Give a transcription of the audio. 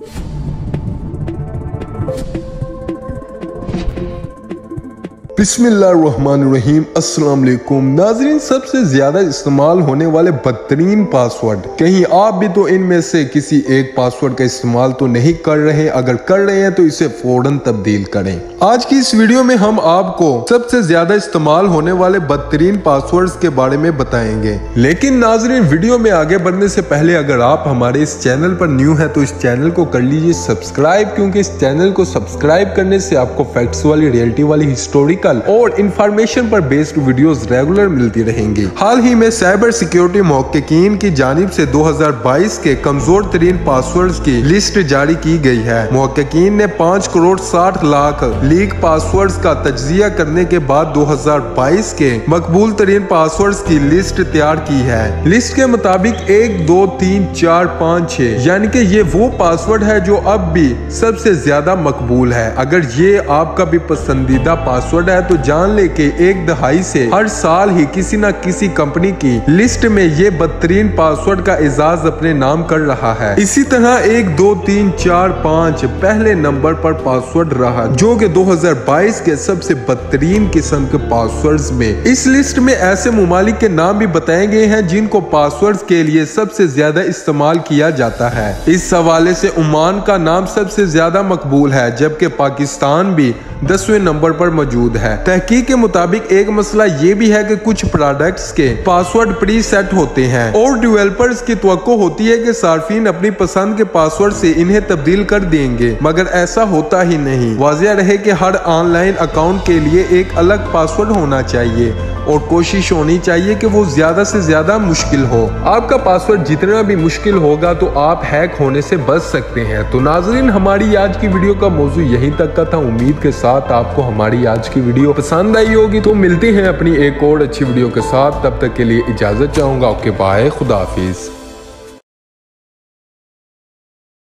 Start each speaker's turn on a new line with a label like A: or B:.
A: you अस्सलाम वालेकुम नाजरीन, सबसे ज़्यादा इस्तेमाल होने वाले बदतरीन पासवर्ड कहीं आप भी तो इनमें से किसी एक पासवर्ड का इस्तेमाल तो नहीं कर रहे अगर कर रहे हैं तो इसे फ़ौरन तब्दील करें। आज की इस वीडियो में हम आपको सबसे ज़्यादा इस्तेमाल होने वाले बदतरीन पासवर्ड के बारे में बताएँगे। लेकिन नाजरीन, वीडियो में आगे बढ़ने से पहले अगर आप हमारे इस चैनल पर न्यू है तो इस चैनल को कर लीजिए सब्सक्राइब, क्योंकि इस चैनल को सब्सक्राइब करने से आपको फैक्ट्स वाली रियलिटी वाली हिस्टोरिकल और इंफॉर्मेशन पर बेस्ड वीडियोस रेगुलर मिलती रहेंगी। हाल ही में साइबर सिक्योरिटी मोहकिन की जानब से 2022 के कमज़ोर तरीन पासवर्ड की लिस्ट जारी की गई है। मोहकिन ने पाँच करोड़ साठ लाख लीक पासवर्ड का तजिया करने के बाद 2022 के मकबूल तरीन पासवर्ड की लिस्ट तैयार की है। लिस्ट के मुताबिक एक, दो, तीन, चार, पाँच, छह, यानी कि ये वो पासवर्ड है जो अब भी सबसे ज़्यादा मकबूल है। अगर ये आपका भी पसंदीदा पासवर्ड है तो जान ले के एक दहाई से हर साल ही किसी न किसी कंपनी की लिस्ट में ये बदतरीन पासवर्ड का एजाज अपने नाम कर रहा है। इसी तरह एक, दो, तीन, चार, पाँच पहले नंबर पर पासवर्ड रहा, जो कि 2022 के सबसे बदतरीन किस्म के पासवर्ड्स में। इस लिस्ट में ऐसे ममालिक के नाम भी बताए गए हैं, जिनको पासवर्ड के लिए सबसे ज़्यादा इस्तेमाल किया जाता है। इस हवाले से ओमान का नाम सबसे ज़्यादा मकबूल है, जबकि पाकिस्तान भी दसवें नंबर पर मौजूद है। तहकीक के मुताबिक एक मसला ये भी है कि कुछ प्रोडक्ट्स के पासवर्ड प्री सेट होते हैं और डिवेलपर्स की तो होती है कि सार्फिन अपनी पसंद के पासवर्ड से इन्हें तब्दील कर देंगे, मगर ऐसा होता ही नहीं। वाजिया रहे कि हर ऑनलाइन अकाउंट के लिए एक अलग पासवर्ड होना चाहिए। और कोशिश होनी चाहिए कि वो ज़्यादा से ज़्यादा मुश्किल हो। आपका पासवर्ड जितना भी मुश्किल होगा तो आप हैक होने से बच सकते हैं। तो नाजरीन, हमारी आज की वीडियो का मौजू यहीं तक का था। उम्मीद के साथ आपको हमारी आज की वीडियो पसंद आई होगी। तो मिलते हैं अपनी एक और अच्छी वीडियो के साथ। तब तक के लिए इजाज़त चाहूँगा। Okay bye खुदाफिज।